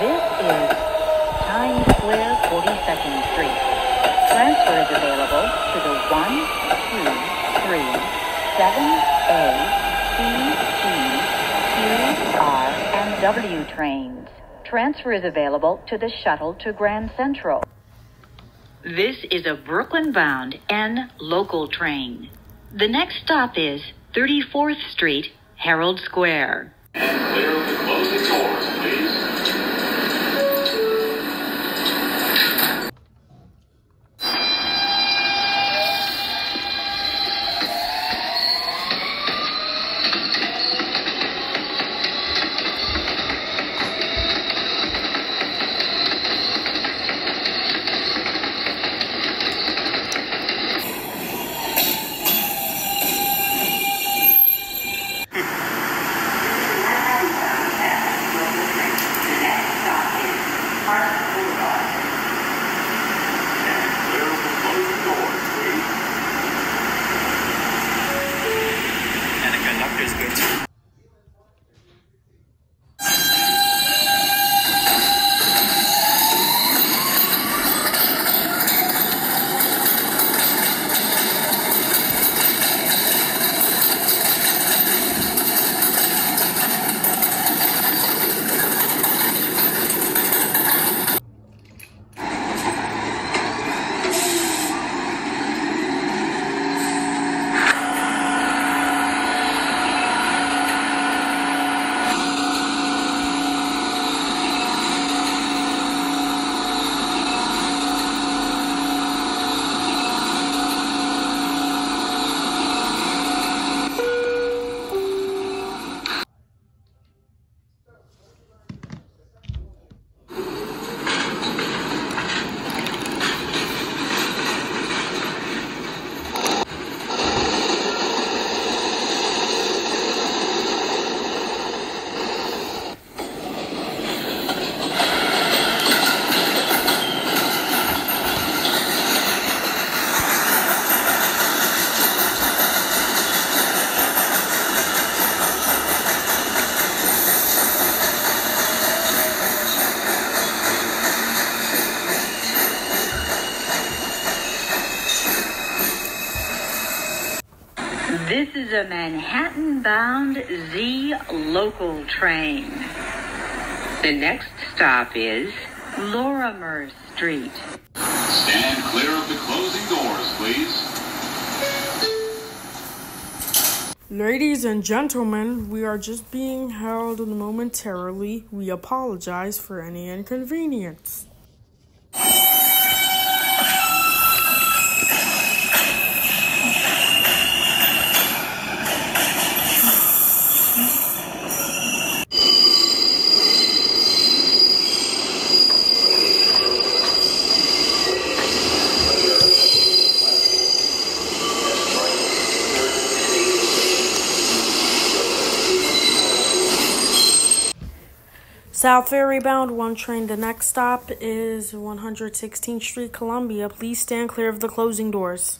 This is Times Square 42nd Street. Transfer is available to the 1, 2, 3, 7A, C, E, Q, R, and W trains. Transfer is available to the shuttle to Grand Central. This is a Brooklyn bound N local train. The next stop is 34th Street, Herald Square. This is a Manhattan bound Z local train. The next stop is Lorimer Street. Stand clear of the closing doors, please. Ladies and gentlemen, we are just being held momentarily. We apologize for any inconvenience. South Ferry bound one train. The next stop is 116th Street, Columbia. Please stand clear of the closing doors.